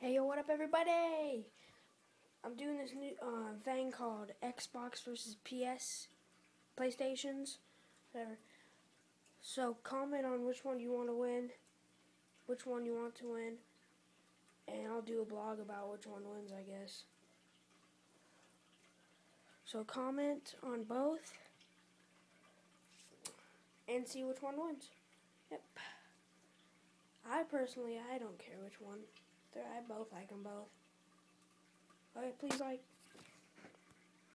Hey, yo, what up, everybody? I'm doing this new uh, thing called Xbox versus PS, PlayStations, whatever. So comment on which one you want to win, which one you want to win, and I'll do a blog about which one wins, I guess. So comment on both and see which one wins. Yep. I personally, I don't care which one. I both like them both. Okay, please like.